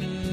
to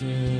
expectativas